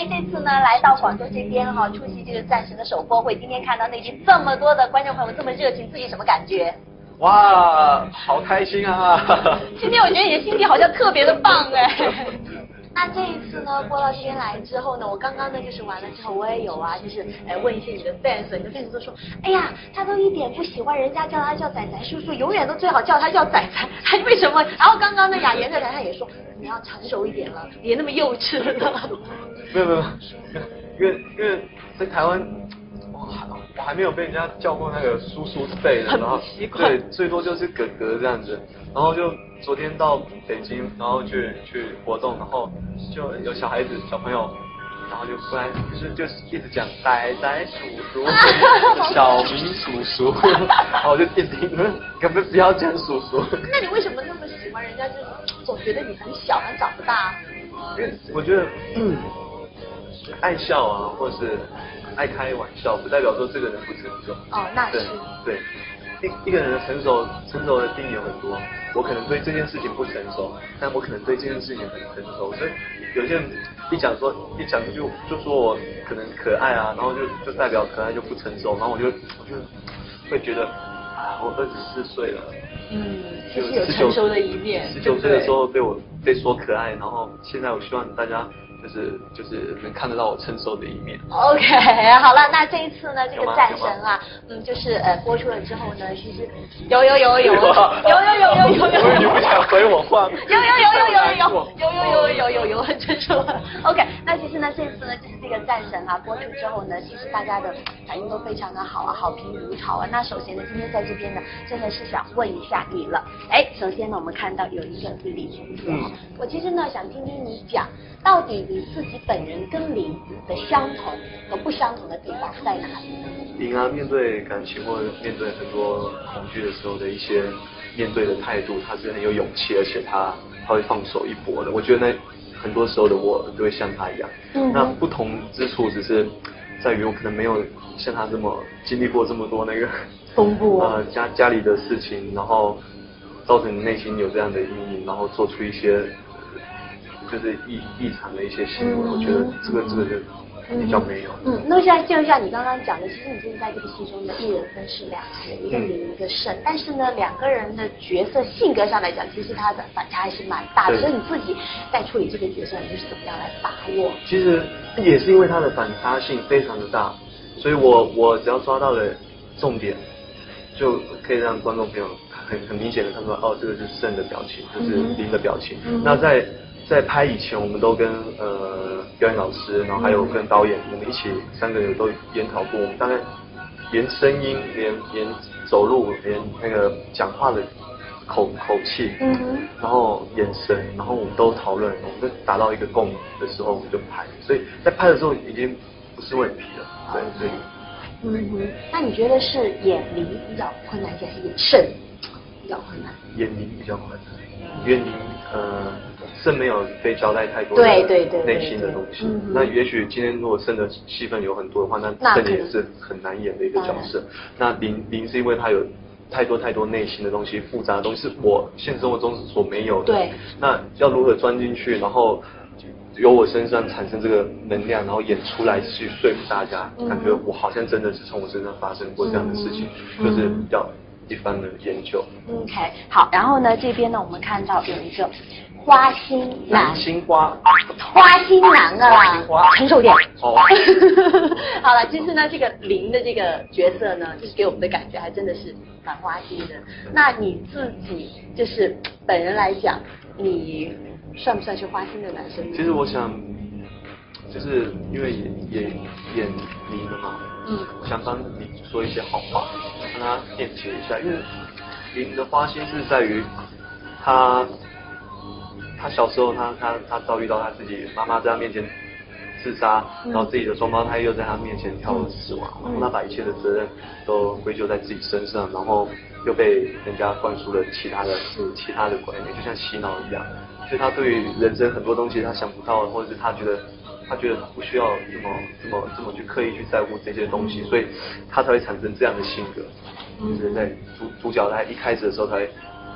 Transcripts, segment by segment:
哎，这次呢来到广州这边哈，出席这个战神的首播会，今天看到内地这么多的观众朋友这么热情，自己什么感觉？哇，好开心啊！今天我觉得你的心情好像特别的棒哎。那这一次呢，播到这边来之后呢，我刚刚呢就是完了之后，我也有啊，就是哎问一些你的 fans，你的 fans 都说，哎呀，他都一点不喜欢人家叫他叫仔仔叔叔，永远都最好叫他叫仔仔，还为什么？然后刚刚呢雅妍在台上也说，你要成熟一点了，别那么幼稚了。没有没有，因为因为在台湾，我还我还没有被人家叫过那个叔叔辈的，然后对，最多就是哥哥这样子，然后就昨天到北京，然后去去活动，然后就有小孩子小朋友。然后就不然就是就是一直讲仔仔叔叔、小明叔叔，然后我就一直听，嗯可不可以不要讲叔叔？那你为什么那么喜欢人家？就是总觉得你很小，很长不大。因为我觉得，嗯，爱笑啊，或是爱开玩笑，不代表说这个人不成熟。哦，那对是。对，一一个人的成熟，成熟的定义有很多。我可能对这件事情不成熟，但我可能对这件事情很成熟。所以有些人一讲说，一讲就就说我可能可爱啊，然后就就代表可爱就不成熟，然后我就我就会觉得啊，我二十四岁了。嗯，其实有成熟的一面。十九岁的时候被我被说可爱，然后现在我希望大家就是就是能看得到我成熟的一面。OK，好了，那这一次呢，这个战神啊，嗯，就是呃播出了之后呢，其实有有有 有有有有有有你不想回我话。有有有有有有有有有有有有很成熟。OK，那其实呢，这次呢就是这个战神啊播出之后呢，其实大家的反应都非常的好啊，好评如潮啊。那首先呢，今天在这边呢，真的是想问一下你了。哎，首先呢，我们看到有一个林字嗯我其实呢想听听你讲，到底你自己本人跟林的相同和不相同的地方在哪里？林啊，面对感情或者面对很多恐惧的时候的一些面对的态度，他是很有勇气，而且他他会放手一搏的。我觉得那很多时候的我都会像他一样。嗯那不同之处只是在于我可能没有像他这么经历过这么多那个 丰富哦 呃家家里的事情，然后造成你内心有这样的阴影，然后做出一些就是异异常的一些行为。嗯我觉得这个这个就比较没有。嗯，那现在就像你刚刚讲的，其实你现在这个戏中的一人分饰两角，一个嗯林一个胜，但是呢，两个人的角色性格上来讲，其实他的反差还是蛮大的。对所以你自己在处理这个角色，你是怎么样来把握？其实也是因为他的反差性非常的大，所以我我只要抓到了重点，就可以让观众朋友很很明显的看出来，哦，这个是胜的表情，这是林的表情。嗯那在在拍以前，我们都跟呃表演老师，然后还有跟导演，我们一起三个人都研讨过，我们大概连声音、连连走路、连那个讲话的口口气，嗯哼然后眼神，然后我们都讨论，我们就达到一个共鸣的时候，我们就拍。所以在拍的时候已经不是问题了，对，所以嗯哼，那你觉得是演离比较困难还是演胜比较困难？演离比较困难，因为你呃肾没有被交代太多对对对对内心的东西。那也许今天如果肾的戏份有很多的话，那那肾也是很难演的一个角色。那林林是因为他有。太多太多内心的东西，复杂的东西是我现实生活中所没有的。对。那要如何钻进去，然后由我身上产生这个能量，然后演出来去说服大家，嗯感觉我好像真的是从我身上发生过这样的事情，嗯就是要一番的研究。OK，好，然后呢，这边呢，我们看到有一个花心男，心花，花心男啊成熟点。哦。好了，其实呢，这个林的这个角色呢，就是给我们的感觉还真的是蛮花心的。那你自己就是本人来讲，你算不算是花心的男生呢？其实我想，就是因为演演演林的嘛，嗯。我想帮你说一些好话，让他辩解一下，因为林的花心是在于他他小时候他他他遭遇到他自己妈妈在他面前自杀，嗯然后自己的双胞胎又在他面前跳楼死亡，嗯然后他把一切的责任都归咎在自己身上，然后又被人家灌输了其他的其他的观念，就像洗脑一样。所以他对于人生很多东西他想不到，或者是他觉得他觉得不需要这么这么这么去刻意去在乎这些东西，所以他才会产生这样的性格。就是在主主角他一开始的时候才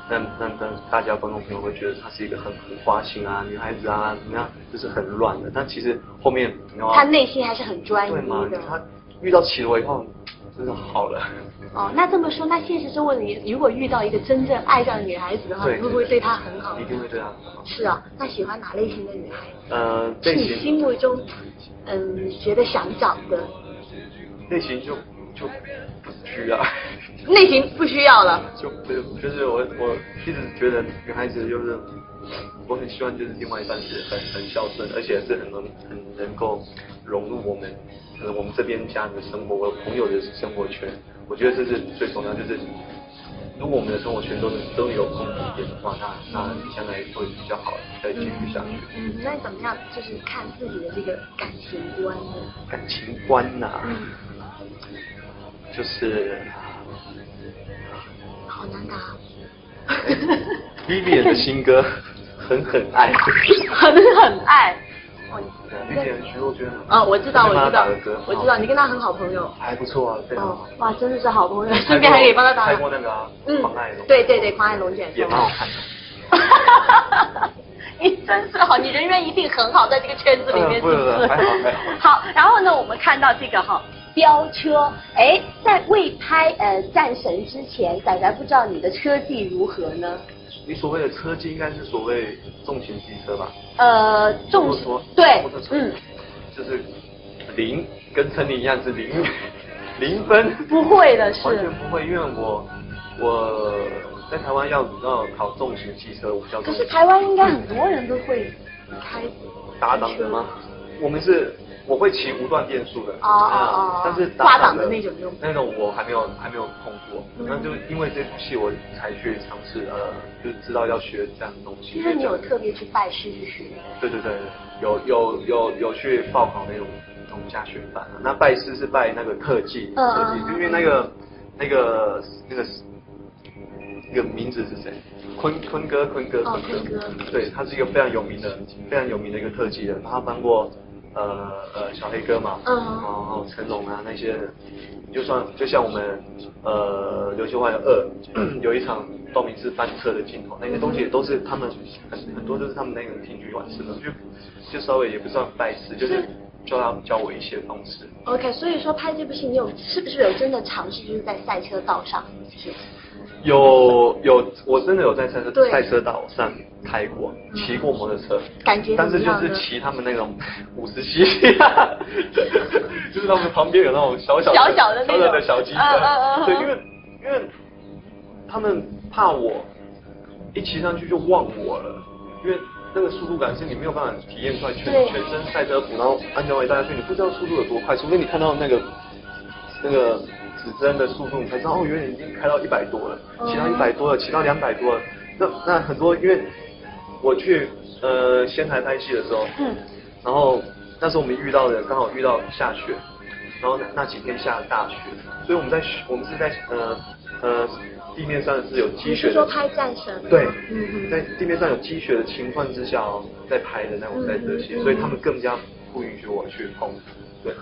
让让让大家观众朋友会觉得她是一个很很花心啊，女孩子啊，怎么样，就是很乱的。但其实后面，她内心还是很专一的。她遇到齐罗以后，真的好了。哦，那这么说，那现实生活里，如果遇到一个真正爱上的女孩子的话，你会不会对她很好？一定会对她很好。是啊，那喜欢哪类型的女孩？呃，是你心目中，嗯，觉得想找的。类型就就不需要。类型不需要了。就就就是我我一直觉得女孩子就是，我很希望就是另外一半是很很孝顺，而且是很能很能够融入我们，呃我们这边家的生活，我朋友的生活圈。我觉得这是最重要，就是如果我们的生活圈都是都有共同点的话，那那将来会比较好，再继续下去。嗯，那怎么样？就是看自己的这个感情观呢？感情观呐，就是 Vivian 的新歌狠狠爱，狠狠爱。遇见徐若瑄啊，我知道，我知道，我知道，你跟他很好朋友，还不错啊，非常好。哇，真的是好朋友，顺便还可以帮他打。拍过那个嗯，妨碍对对对，妨碍龙卷也蛮好看的。你真是好，你人缘一定很好，在这个圈子里面，是不是？好，然后呢，我们看到这个哈飙车，哎，在未拍呃战神之前，仔仔不知道你的车技如何呢？你所谓的车技应该是所谓重型机车吧？呃，重型对，嗯，就是零，跟陈林一样是零 零分。不会的是。完全不会，因为我我在台湾要要考重型机车，我比较。可是台湾应该很多人都会开打档的吗？我们是。我会骑无段变速的，啊，但是挂档的那种那种我还没有还没有碰过，那就因为这部戏我才去尝试，呃，就知道要学这样的东西。其实你有特别去拜师去学？对对对，有有有有去报考那种那种驾训班，那拜师是拜那个特技，特技，因为那个那个那个那个名字是谁？坤坤哥，坤哥，坤哥，对他是一个非常有名的非常有名的一个特技人，他当过。呃呃，小黑哥嘛，嗯然后成龙啊那些，就算就像我们呃《流星花园二》有一场道明寺翻车的镜头，那些东西也都是他们很很多都是他们那个听剧完成的，就就稍微也不算拜师，就是教他教我一些方式。OK，所以说拍这部戏，你有是不是有真的尝试就是在赛车道上？有有，我真的有在赛车赛车道上开过，骑过摩托车，感觉但是就是骑他们那种五十 cc，就是他们旁边有那种小小的小小的那种小机车，对，因为因为他们怕我一骑上去就忘我了，因为那个速度感是你没有办法体验出来，全全身赛车服，然后安全带戴下去，你不知道速度有多快，除非你看到那个那个。指针的速度，你才知道哦，原来已经开到一百多了，骑到一百多了，骑到两百多了。那那很多，因为我去呃仙台拍戏的时候，嗯，然后那时候我们遇到的刚好遇到下雪，然后那那几天下大雪，所以我们在我们是在呃呃地面上是有积雪。你说拍战神？对，嗯嗯，在地面上有积雪的情况之下哦，在拍的那种在这些，所以他们更加不允许我去碰，对。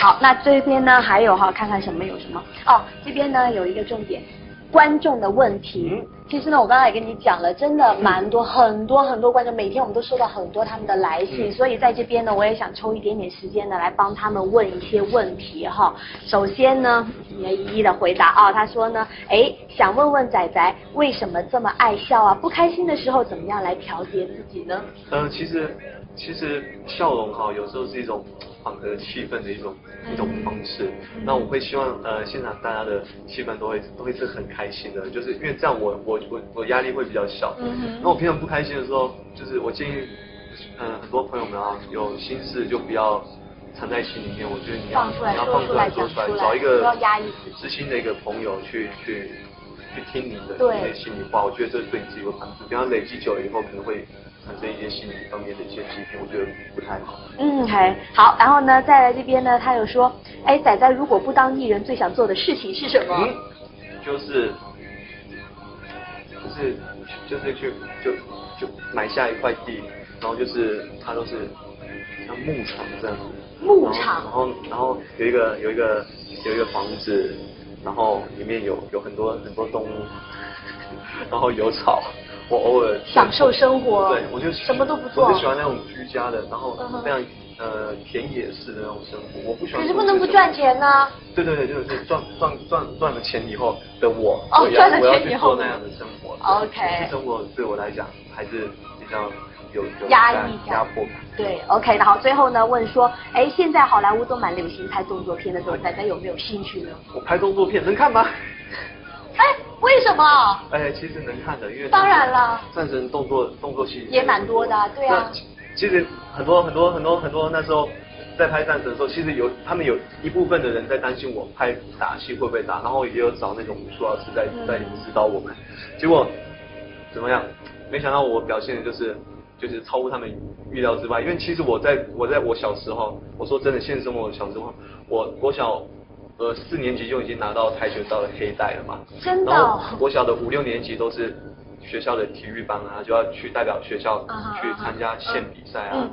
好，那这边呢还有哈，看看什么有什么哦。这边呢有一个重点，观众的问题。其实呢，我刚才也跟你讲了，真的蛮多，很多很多观众，每天我们都收到很多他们的来信，所以在这边呢，我也想抽一点点时间呢，来帮他们问一些问题哈。首先呢，你要一一的回答啊。他说呢，哎，想问问仔仔为什么这么爱笑啊？不开心的时候怎么样来调节自己呢？嗯，其实其实笑容哈，有时候是一种。缓和气氛的一种一种方式，那我会希望呃现场大家的气氛都会都会是很开心的，就是因为这样我我我我压力会比较小。嗯那我平常不开心的时候，就是我建议嗯很多朋友们啊有心事就不要藏在心里面，我觉得你要你要放出来说出来，找一个知心的一个朋友去去去听你的一些心里话，我觉得这对你自己有帮助。比方累积久了以后可能会。产生一些心理方面的一些疾病，我觉得不太好。嗯，还好。然后呢，再来这边呢，他有说，哎，仔仔如果不当艺人，最想做的事情是什么？嗯，就是，就是就是去就就买下一块地，然后就是它都是像牧场这样子。牧场。然后然后有一个有一个有一个房子，然后里面有有很多很多动物。然后有草，我偶尔享受生活，对我就什么都不做，我就喜欢那种居家的，然后非常呃田野式的那种生活，我不喜欢。可是不能不赚钱呢。对对对，就是赚赚赚赚了钱以后的我，哦，赚了钱以后那样的生活。OK。生活对我来讲还是比较。有压抑压迫感。对，OK，然后最后呢，问说，哎，现在好莱坞都蛮流行拍动作片的，时候，大家有没有兴趣呢？我拍动作片能看吗？哎，为什么？哎，其实能看的，因为当然了，战神动作动作戏也蛮多的，对啊。其实很多很多很多很多那时候在拍战神的时候，其实有他们有一部分的人在担心我拍打戏会不会打，然后也有找那种武术老师在在指导我们。结果怎么样？没想到我表现的就是。就是超乎他们预料之外，因为其实我在我在我小时候，我说真的，现实生活小时候，我我小呃四年级就已经拿到跆拳道的黑带了嘛，真的，然后我小的五六年级都是。学校的体育班啊，就要去代表学校去参加县比赛啊，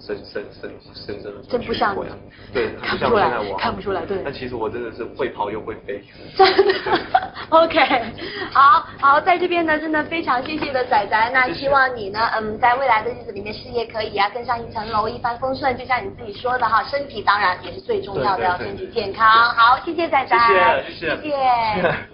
省省省省省真不像我，对，看不出来，看不出来，对。那其实我真的是会跑又会飞。真的，OK，好好在这边呢，真的非常谢谢的仔仔，那希望你呢，嗯，在未来的日子里面事业可以啊更上一层楼，一帆风顺，就像你自己说的哈，身体当然也是最重要的，要身体健康。好，谢谢仔仔，谢谢，谢谢。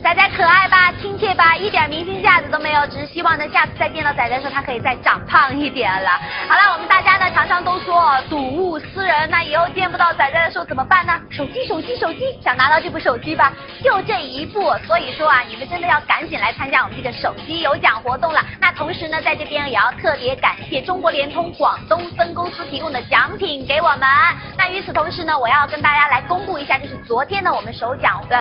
仔仔可爱吧，亲切吧，一点明星架子都没有，只是希望呢，下次再见到仔仔的时候，他可以再长胖一点了。好了，我们大家呢常常都说睹物思人，那以后见不到仔仔的时候怎么办呢？手机，手机，手机，想拿到这部手机吧，就这一部。所以说啊，你们真的要赶紧来参加我们这个手机有奖活动了。那同时呢，在这边也要特别感谢中国联通广东分公司提供的奖品给我们。那与此同时呢，我要跟大家来公布一下，就是昨天呢我们首奖的。